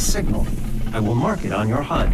signal. I will mark it on your HUD.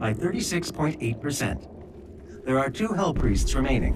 By 36.8%. There are two Hell Priests remaining.